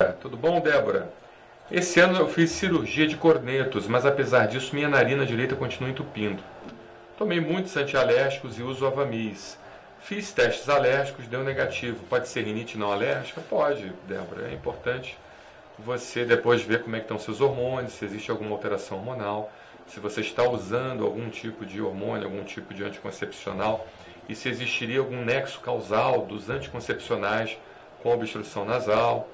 É, tudo bom, Débora? Esse ano eu fiz cirurgia de cornetos, mas apesar disso minha narina direita continua entupindo. Tomei muitos antialérgicos e uso Avamis. Fiz testes alérgicos, deu negativo. Pode ser rinite não alérgica? Pode, Débora. É importante você depois ver como é que estão seus hormônios, se existe alguma alteração hormonal, se você está usando algum tipo de hormônio, algum tipo de anticoncepcional e se existiria algum nexo causal dos anticoncepcionais com obstrução nasal.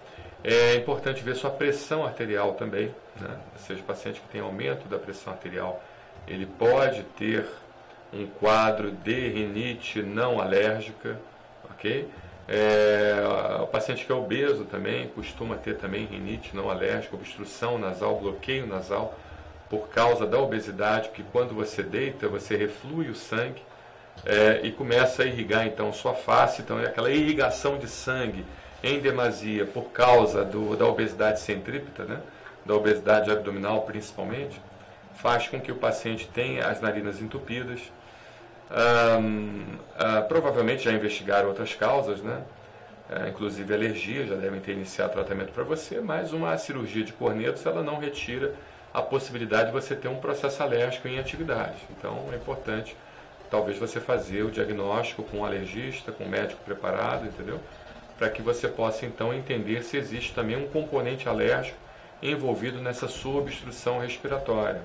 É importante ver sua pressão arterial também, né? ou seja, o paciente que tem aumento da pressão arterial, ele pode ter um quadro de rinite não alérgica, ok? É, o paciente que é obeso também costuma ter também rinite não alérgica, obstrução nasal, bloqueio nasal, por causa da obesidade, que quando você deita, você reflui o sangue é, e começa a irrigar então sua face, então é aquela irrigação de sangue em demasia por causa do, da obesidade centrípeta, né, da obesidade abdominal principalmente, faz com que o paciente tenha as narinas entupidas. uh, provavelmente já investigaram outras causas, né? Uh, inclusive alergia, já devem ter iniciado tratamento para você, mas uma cirurgia de cornetos ela não retira a possibilidade de você ter um processo alérgico em atividade. Então é importante talvez você fazer o diagnóstico com um alergista, com um médico preparado, entendeu? Para que você possa então entender se existe também um componente alérgico envolvido nessa sua obstrução respiratória.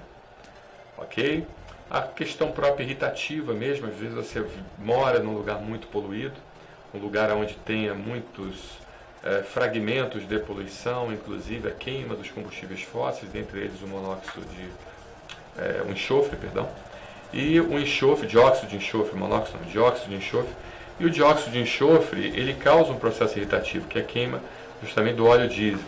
Ok? A questão própria irritativa mesmo, às vezes você mora num lugar muito poluído, um lugar onde tenha muitos é, fragmentos de poluição, inclusive a queima dos combustíveis fósseis, dentre eles o monóxido de é, o enxofre, perdão, e o enxofre, dióxido de enxofre, monóxido não, dióxido de enxofre, e o dióxido de enxofre ele causa um processo irritativo, que é a queima justamente do óleo diesel.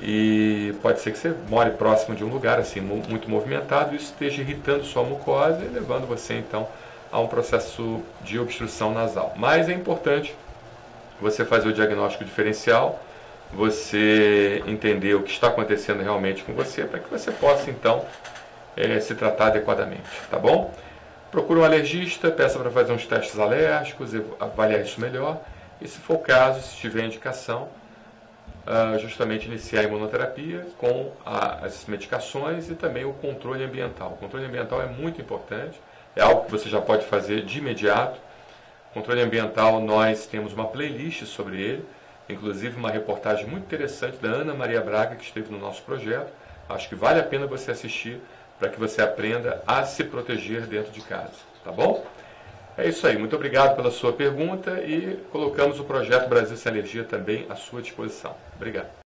E pode ser que você more próximo de um lugar assim muito movimentado e isso esteja irritando sua mucosa e levando você então a um processo de obstrução nasal. Mas é importante você fazer o diagnóstico diferencial, você entender o que está acontecendo realmente com você, para que você possa então é, se tratar adequadamente, tá bom? Procure um alergista, peça para fazer uns testes alérgicos, avaliar isso melhor. E se for o caso, se tiver indicação, uh, justamente iniciar a imunoterapia com as medicações e também o controle ambiental. O controle ambiental é muito importante, é algo que você já pode fazer de imediato. Controle ambiental, nós temos uma playlist sobre ele, inclusive uma reportagem muito interessante da Ana Maria Braga, que esteve no nosso projeto. Acho que vale a pena você assistir para que você aprenda a se proteger dentro de casa, tá bom? É isso aí, muito obrigado pela sua pergunta e colocamos o projeto Brasil Sem Alergia também à sua disposição. Obrigado.